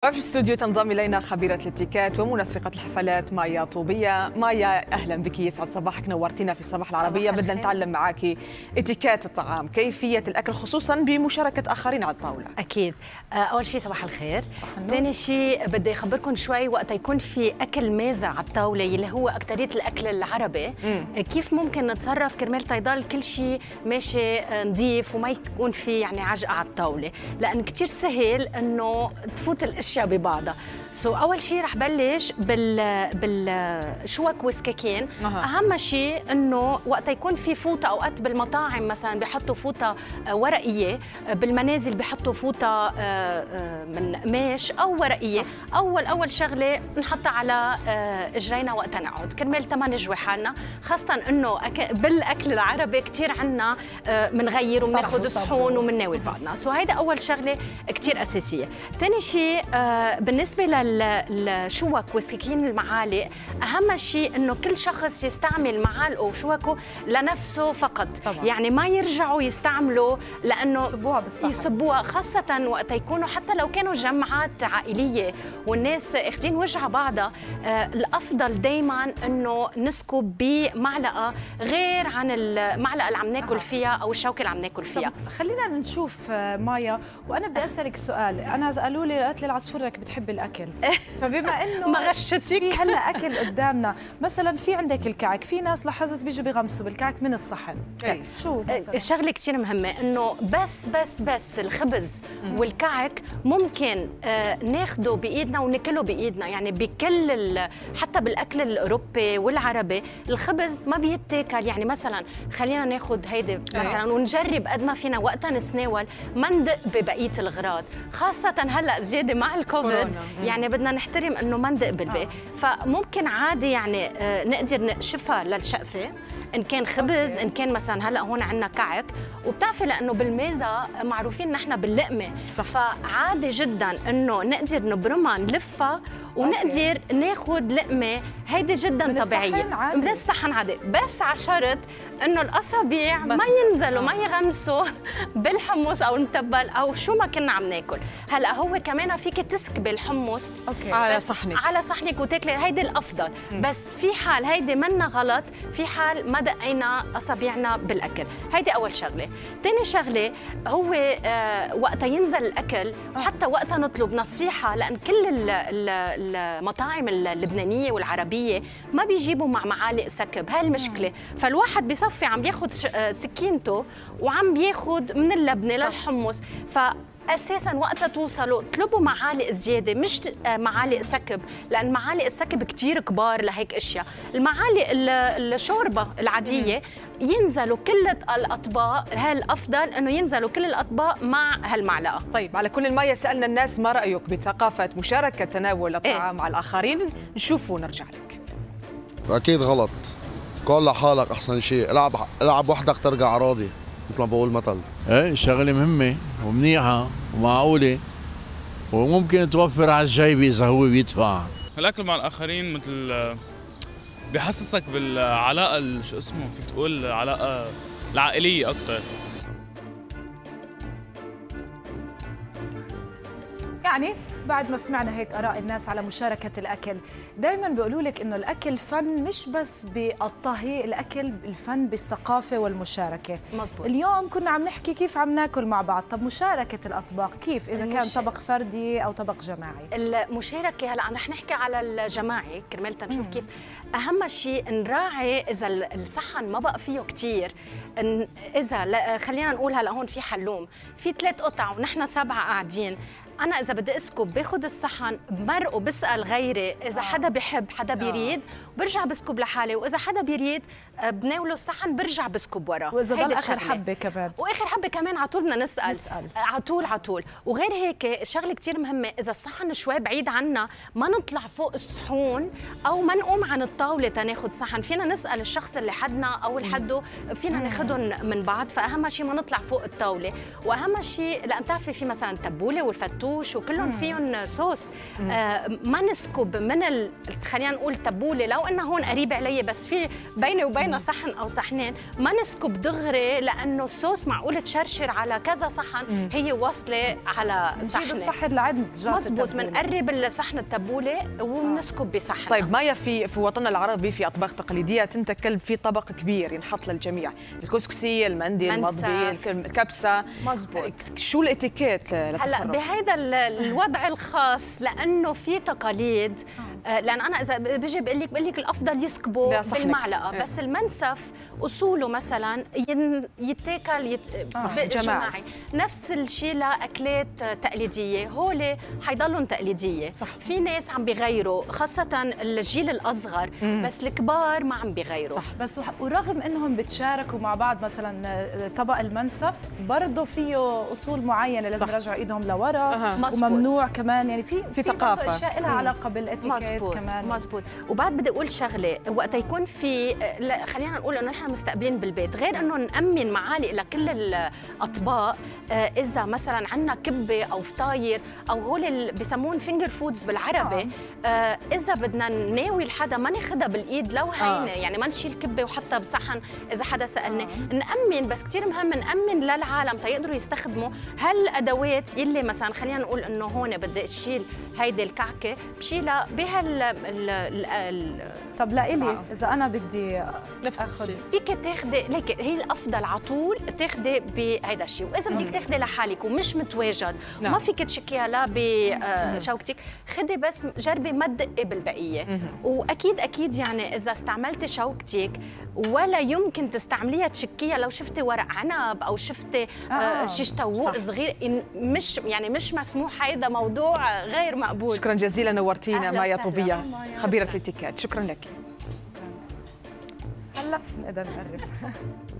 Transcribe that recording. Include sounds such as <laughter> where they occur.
في الاستوديو تنضم إلينا خبيرة الاتيكات ومنسقة الحفلات مايا طوبية. مايا أهلا بك. يسعد صباحك. نورتينا في صباح العربية. بدنا نتعلم معك اتيكات الطعام كيفية الأكل خصوصا بمشاركة آخرين على الطاولة. أكيد. أول شيء صباح الخير. ثاني شيء بدي أخبركم شوي وقت يكون في أكل مازع على الطاولة اللي هو اكثريه الأكل العربي. مم. كيف ممكن نتصرف؟ كرمال تيضل كل شيء ماشي نظيف وما يكون في يعني عجقة على الطاولة. لأن كثير سهل إنه تفوت الأشياء الاشياء ببعضها سو so, أول شيء رح بلش بال بالشوك والسكاكين أه. أهم شيء إنه وقت يكون في فوطة أوقات بالمطاعم مثلا بيحطوا فوطة ورقية بالمنازل بيحطوا فوطة من قماش أو ورقية. صح. أول أول شغلة نحطها على إجرينا وقت نقعد. كرمال ما نجوي حالنا خاصة إنه بالأكل العربي كثير عنا بنغير وبناخذ صحون وبنناول بعضنا. so so, هيدا أول شغلة كثير أساسية. ثاني شيء بالنسبة للشوك والسكين المعالق أهم شيء إنه كل شخص يستعمل معالقه وشوكه لنفسه فقط. طبعا. يعني ما يرجعوا يستعملوا لأنه يصبوها بالصحن. يصبوها خاصة وقت يكونوا حتى لو كانوا جمعات عائلية. والناس اخذين وجه بعضها. آه الأفضل دائما إنه نسكب بمعلقة غير عن المعلقة اللي عم ناكل فيها أو الشوكه اللي عم ناكل فيها. خلينا نشوف مايا. وأنا بدي أسألك سؤال. أنا قالوا لي قالت لي العصفور انك بتحب الأكل. فبما إنه <laughs> ما غشتك. هلأ أكل قدامنا مثلا في عندك الكعك في ناس لاحظت بيجوا بيغمسوا بالكعك من الصحن. أي. شو مثلا؟ شغلة كثير مهمة إنه بس بس بس الخبز والكعك ممكن آه ناخده بإيدنا وناكله بإيدنا. يعني بكل حتى بالأكل الأوروبي والعربي الخبز ما بيتاكل. يعني مثلا خلينا ناخذ هيدي مثلا ونجرب قد ما فينا وقتها نتناول ما ندق ببقية الغراض خاصة هلأ زيادة مع الكوفيد. يعني بدنا نحترم إنه ما ندق بالباقي فممكن عادي يعني آه نقدر نقشفها للشقفة. إن كان خبز إن كان مثلا هلأ هون عندنا كعك. وبتعرفي لأنه بالميزة معروفين نحن باللقمة. صح. فعادي جدا إنه نقدر نبرمها نلفها ونقدر ناخذ لقمة. هيدي جدا من طبيعية. الصحن. من الصحن عادي. بس على شرط إنه الأصابع ما ينزلوا ما يغمسوا <laughs> بالحمص أو المتبل أو شو ما كنا عم ناكل. هلأ هو كمان فيك تسكبي الحمص أوكي. على صحنك. على صحنك وتاكلي. هيدي الأفضل. م. بس في حال هيدي منا غلط في حال ما دقينا أصابعنا بالأكل؟ هيدي أول شغلة. ثاني شغلة هو آه وقتها ينزل الأكل وحتى وقتها نطلب نصيحة لأن كل ال ال المطاعم اللبنانية والعربية ما بيجيبوا مع معالق سكب. هاي المشكلة. فالواحد بصفي عم بياخذ سكينته وعم بياخذ من اللبنة للحمص. ف أساسا وقتها توصلوا اطلبوا معالق زيادة مش معالق سكب لأن معالق السكب كثير كبار لهيك أشياء. المعالق الشوربة العادية ينزلوا كل الأطباق هاي الافضل إنه ينزلوا كل الأطباق مع هالمعلقة؟ طيب على كل المية سألنا الناس ما رأيك بثقافة مشاركة تناول الطعام إيه؟ مع الآخرين؟ نشوف ونرجع لك. أكيد غلط. كل لحالك أحسن شيء. العب العب وحدك ترجع راضي. مثل ما بقول مثل. إيه شغلة مهمة ومنيحة ومعقولة وممكن توفر على الجيب إذا هو بيدفع. الاكل مع الآخرين مثل بحسسك بالعلاقة شو اسمه؟ فيك تقول علاقة العائلية أكثر يعني بعد ما سمعنا هيك آراء الناس على مشاركة الأكل. دائما بيقولوا لك إنه الأكل فن مش بس بالطهي الأكل الفن بالثقافة والمشاركة. مزبوط. اليوم كنا عم نحكي كيف عم ناكل مع بعض. طب مشاركة الأطباق كيف؟ إذا كان طبق فردي أو طبق جماعي. المشاركة هلا رح نحكي على الجماعي كرمال تنشوف كيف. أهم شيء نراعي إذا الصحن ما بقى فيه كثير إذا خلينا نقول هلا هون في حلوم. في ثلاث قطع ونحن سبعة قاعدين. أنا إذا بدي أسكب باخذ الصحن بمرق وبسأل غيري إذا حدا بحب حدا بيريد برجع بسكب لحالي وإذا حدا بيريد بناوله الصحن برجع بسكب ورا. وإذا ضل آخر حبة كمان. وآخر حبة كمان على طول بدنا نسأل. نسأل. على طول على طول. وغير هيك شغلة كثير مهمة إذا الصحن شوي بعيد عنا ما نطلع فوق الصحون أو ما نقوم عن الطاولة تناخذ صحن. فينا نسأل الشخص اللي حدنا أو اللي حده فينا ناخذهم من بعض. فأهم شيء ما نطلع فوق الطاولة. وأهم شيء لأن بتعرفي في مثلا تبولة والفتوش مطروش وكلهم فيهم صوص. آه ما نسكب من ال... خلينا نقول تبوله لو إنه هون قريب علي بس في بيني وبينها صحن أو صحنين ما نسكب دغري لأنه الصوص معقول تشرشر على كذا صحن هي واصله على نجيب صحن الصحن لعند مزبوط. بنقرب الصحن التبوله وبنسكب بصحن طيب مايا في في وطننا العربي في أطباق تقليدية تنتكل في طبق كبير ينحط للجميع الكسكسي المندي. المضبي الك- الكبسة. مزبوط. شو الاتيكيت هلأ ال- الوضع الخاص لأنه في تقاليد آه، لأن أنا إذا بيجي بقول لك بقول لك الأفضل يسكبوا بصحنك. بالمعلقة إيه. بس المنسف أصوله مثلا يتاكل يت... جماعي. جماعي نفس الشيء لأكلات تقليدية هول حيضلهم تقليدية صح. في ناس عم بيغيروا خاصة الجيل الأصغر بس الكبار ما عم بيغيروا صح. بس وح- ورغم إنهم بتشاركوا مع بعض مثلا آه، طبق المنسف برضه فيه أصول معينة لازم. يرجعوا إيدهم لورا. مزبوط. وممنوع كمان يعني في في ثقافة. أشياء لها مم. علاقة بالإتيكيت مزبوط كمان. مزبوط وبعد بدي أقول شغلة وقت يكون في لا خلينا نقول إنه نحن مستقبلين بالبيت غير إنه نأمن معالق لكل الأطباق آه، إذا مثلا عندنا كبة أو فطاير أو هول اللي بسمون finger foods بالعربي آه، إذا بدنا نناوي لحدا ما ناخذها بالإيد لو هينة يعني ما نشيل كبة وحطها بصحن إذا حدا سألني. نأمن بس كثير مهم نأمن للعالم تيقدروا يستخدموا هالأدوات يلي مثلا خلينا نقول إنه هون بدي أشيل هيدي الكعكة بشيلها بهال ال- ال- ال- طب لإلي إذا أنا بدي نفس الشيء. فيك تاخدي ليك هي الأفضل على طول تاخدي بهيدا الشيء وإذا بدك تاخدي لحالك ومش متواجد نعم. ما فيك تشكيها لا بشوكتك خدي بس جربي ما تدقي بالبقيه وأكيد أكيد يعني إذا استعملتي شوكتك ولا يمكن تستعمليها تشكيها لو شفتي ورق عنب أو شفتي آه. آه. شيش طاووق صغير مش يعني مش مسموح هيدا موضوع غير مقبول شكرا جزيلا نورتينا مايا. طوبية. خبيرة الاتيكيت شكرا لك هلا نقدر نقرب <laughs>